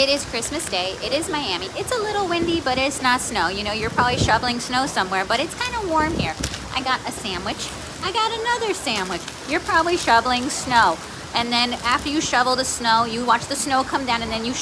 It is Christmas Day. It is Miami. It's a little windy, but it's not snow. You know, you're probably shoveling snow somewhere, but it's kind of warm here. I got a sandwich. I got another sandwich. You're probably shoveling snow. And then after you shovel the snow, you watch the snow come down and then you